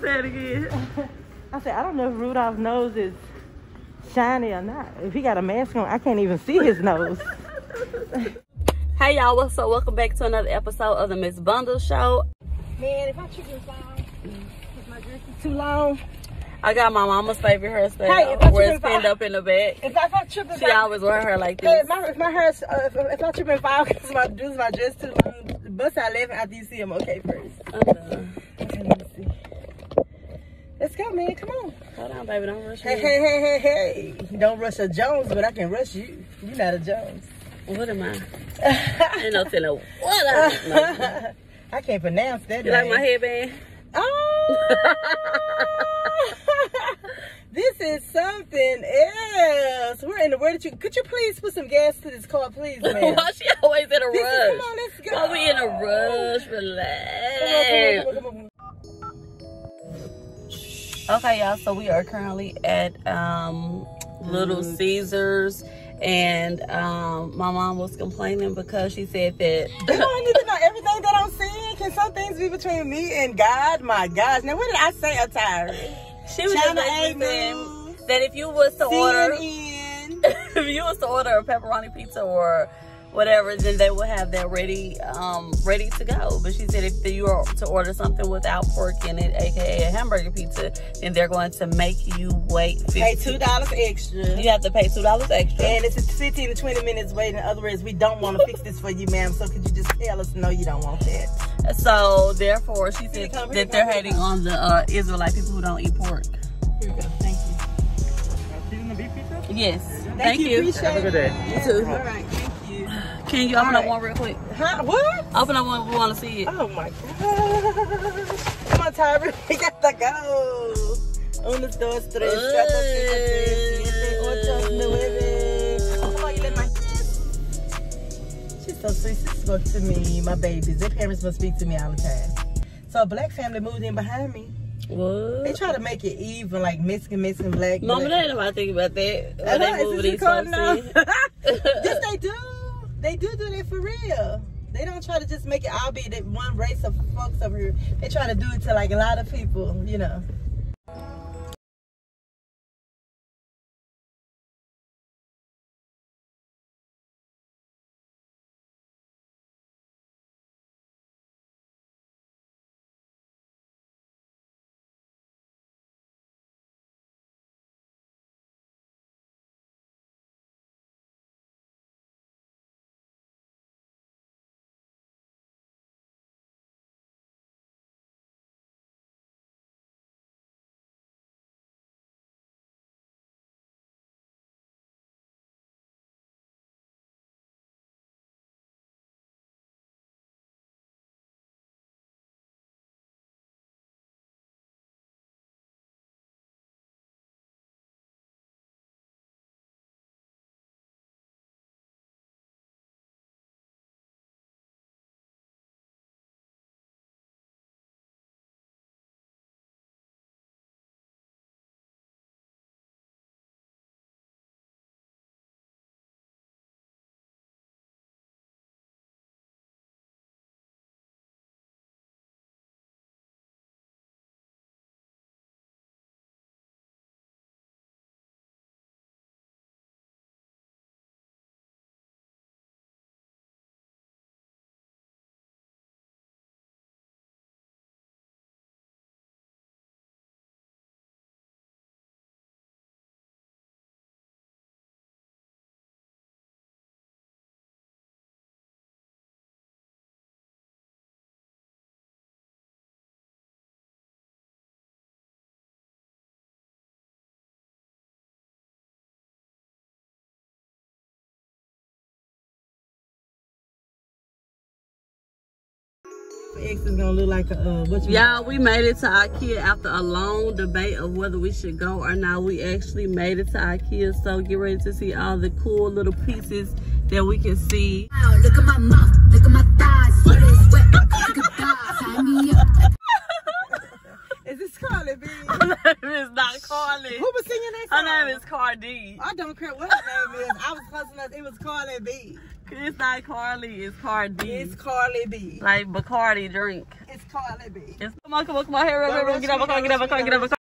Say it again. I said, I don't know if Rudolph's nose is shiny or not. If he got a mask on, I can't even see his nose. Hey y'all, what's up? Welcome back to another episode of the Miss Bundle Show. Man, if I trip and fall, if my dress is too long, I got my mama's favorite hairstyle Hey, if I where it's pinned up in the back. if I, if I trip and She always wear her like this. if my, if my hair, uh, if, if I trip and fall because my, this my dress too long, bust out laughing after you see him okay first. I'm done. Okay, let me see. Let's go, man. Come on. Hold on, baby. Don't rush Hey, me. hey, hey, hey, hey. Don't rush a Jones, but I can rush you. You're not a Jones. What am I? Ain't no telling what I. I can't pronounce that. You like name. my headband? Oh! this is something else. We're in the where did you could you please put some gas to this car, please, man? Why she always in a This is, rush? come on, let's go. Why we in a rush? Relax. come on, come on, come. Okay, y'all. So we are currently at um, Little Caesars, and um, my mom was complaining because she said that. You know, I need to know everything that I'm seeing. Can some things be between me and God? My gosh. Now, what did I say, Atari? She was China just saying that if you was to order, if you was to order a pepperoni pizza or whatever, then they will have that ready, um, ready to go. But she said if you are to order something without pork in it, aka a hamburger pizza, then they're going to make you wait. 50. Pay two dollars extra. You have to pay two dollars extra. And if it's 15 to 20 minutes wait. In other words, we don't want to fix this for you, ma'am. So could you just tell us, no, you don't want that? So therefore, she said come, that they're come, hating on the uh, Israelite people who don't eat pork. Here we go. Thank you. Yes. Thank, Thank, you. you. Appreciate Have a good day. it. You too. All right. Can you open All up one real quick? Huh? What? Open up one. We want to see it. Oh my god. Come on, Tyra. We got to go. Uno, dos, tres, cuatro, cinco, seis, siete, ocho, nueve. Come on, you let my She's so sweet. She spoke to me, my babies. Their parents must speak to me all the time. So a black family moved in behind me. What? They try to make it even, like Mexican, Mexican, black. Mama, black. they ain't to think about that. Know, they move this these recording folks now? in. yes, they do. They do do that for real. They don't try to just make it all be that one race of folks over here. They try to do it to like a lot of people, you know. X is gonna look like a uh, what you Y'all, we made it to IKEA after a long debate of whether we should go or not. We actually made it to IKEA, so get ready to see all the cool little pieces that we can see. Wow, look at my mouth, Cardi. I don't care what her name is. I was close enough. It was Carly B. It's not Carly, it's Cardi. It's Carly B. like Bacardi drink. It's Carly B. Yes. Come on, come on, come on. Hurry, hurry, hurry. Get out of my car, get of my car, get out of my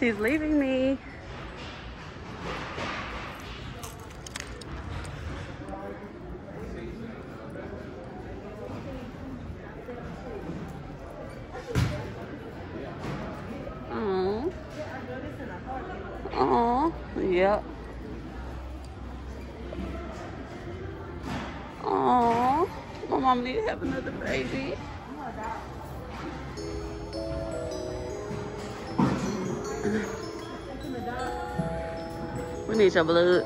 She's leaving me. Oh. Oh, yep. Oh, my mom need to have another baby. Need your blood.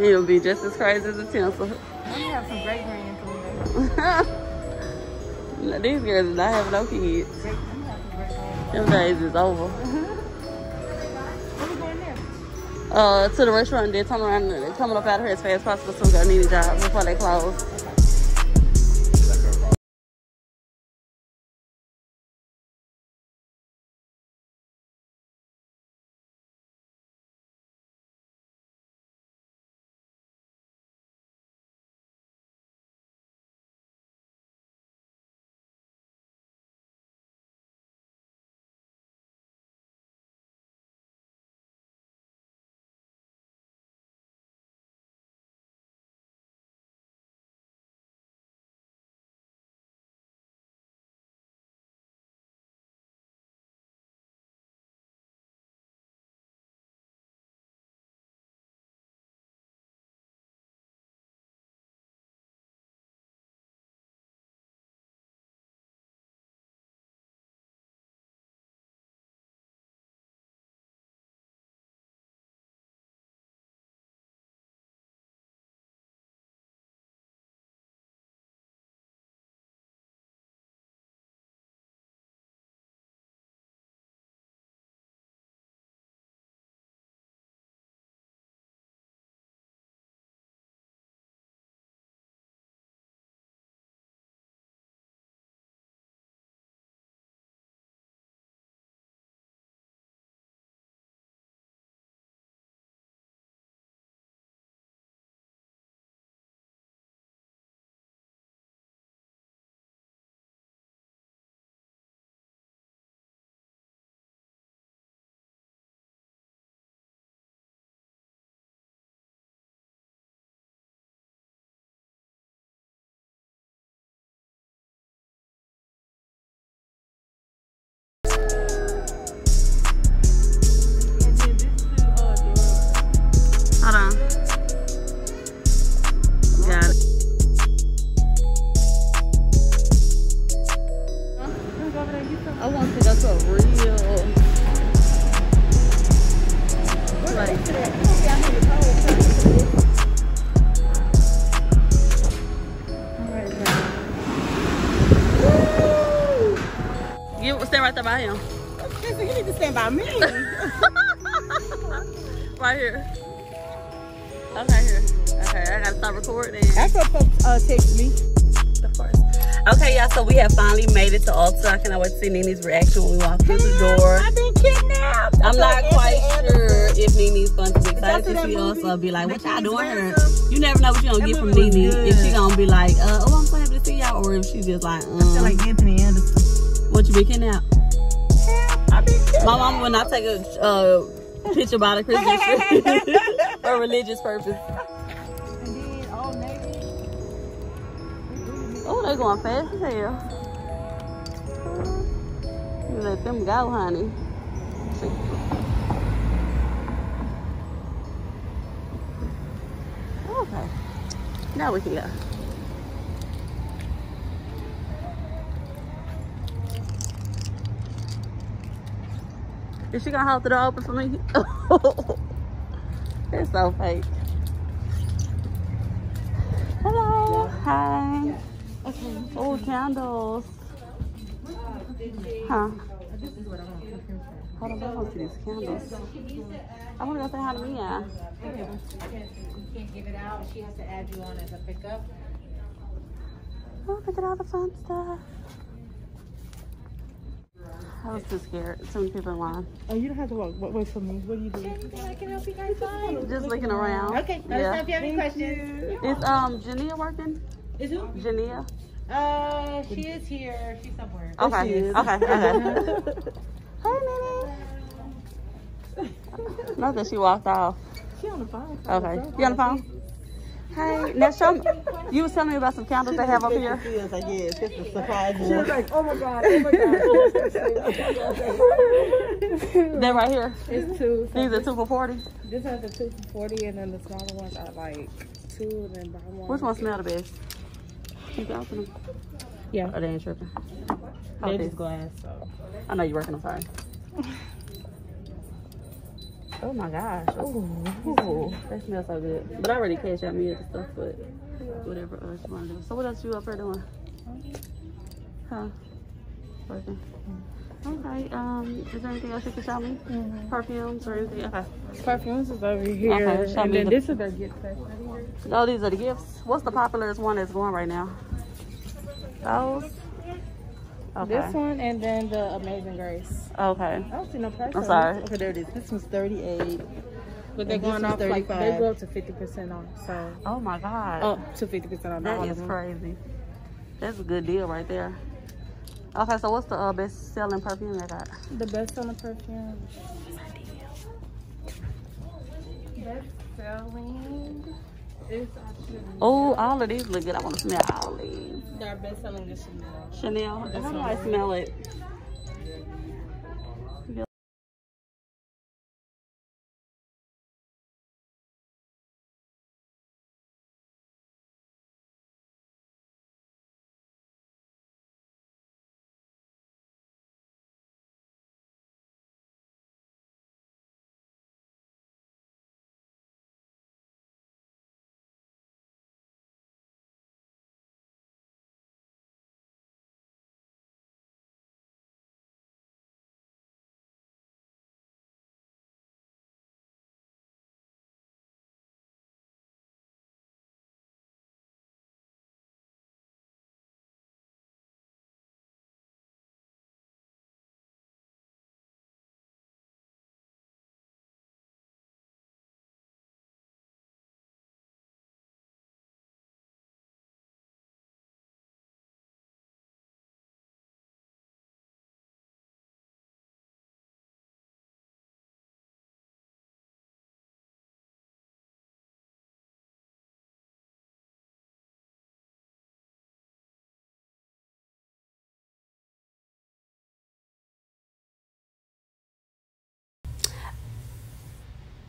to be just as crazy as a tinsel. I'm gonna have some great grandchildren. These girls do not have no kids. Great, I'm gonna have some great grandchildren. Them days is over. Where we going there? Uh, to the restaurant, then turn around and coming up out of here as fast as possible so we got need a job before they close. Stop recording. That's what folks uh, text me. Of course. Okay, y'all, so we have finally made it to Ulta. I cannot wait to see Nini's reaction when we walk through the door. I've been kidnapped. I'm not quite sure if Nini's going to be excited Y'all see to see us movie? or be like, what y'all doing here? You never know what you're going to get from Nini. If she going to be like, uh, oh, I'm so happy to see y'all, or if she's just like, I feel um, like Anthony Anderson. what you been kidnapped? Kidnapped. My mom will not take a uh, picture by the Christmas tree for religious purpose. They going fast as hell. You let them go, honey. Okay. Now we can go. Is she gonna hold the door open for me? It's so fake. Hello. Hi. Candles. Huh? Hold on, I want to see these candles. I want to go say hi to Mia. You can't give it out. She has to add you on as a pickup. Oh, look at all the fun stuff. I was too scared. Too many people in line. Oh, you don't have to walk. Wait, wait for me. What do you do? Anything I can help you guys find? Just looking around. Okay, let us know Yeah. if you have any questions. Is um Jania working? Is who? Jania? Uh, she is here. She's somewhere. Okay. she is. Okay. Okay. hey, Nene. Not that she walked off. She on the phone. Okay. You on the phone? Hey, now show me. You was telling me about some candles they have up here. She was like, yeah, it's just a surprise. She was like, oh my god, oh my god. They're right here. it's two. So These are two for forty. this has the two for 40, and then the smaller ones are like two, and then buy one. Which one smell the best? Keep open them. Yeah. Or they ain't tripping. They Okay. just glass. So. I know you're working. I'm sorry. Oh my gosh. Oh, that smells so good. But I already cashed out me at the stuff, but whatever else you want to do. So what else you up here doing? Huh? Working. Okay. Um, is there anything else you can show me? Perfumes or anything? Okay. Perfumes is over here, Okay, show and me then the- this is their gift section. Oh, these are the gifts. What's the popularest one that's going right now? Those. Okay. This one, and then the Amazing Grace. Okay. I don't see no price. I'm sorry. Okay, there it is. This one's 38. but they're going one's off like they go up to 50% off. So Oh my God. up to 50% off. not That all is crazy. That's a good deal right there. Okay, so what's the uh, best selling perfume they got? The best selling perfume. Best selling is actually Oh, all of these look good. I want to smell all these. They're best selling is Chanel. Chanel. How do I smell it?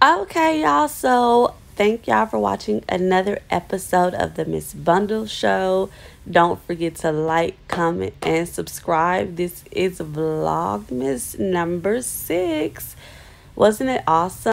Okay, y'all. So thank y'all for watching another episode of the Miss Bundle Show. Don't forget to like, comment, and subscribe. This is Vlogmas number six. Wasn't it awesome?